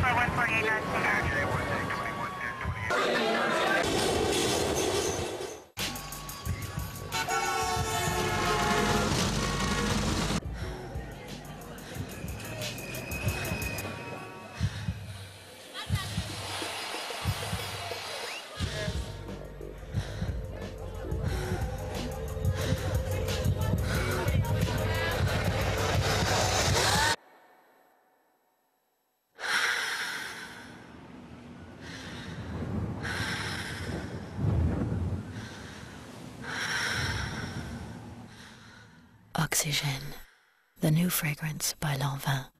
4148 Austin. Oxygène, the new fragrance by Lanvin.